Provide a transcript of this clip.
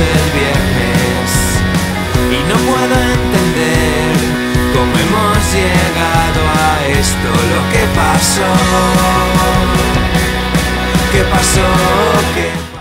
el viernes y no puedo entender cómo hemos llegado a esto, lo que pasó, qué pasó, qué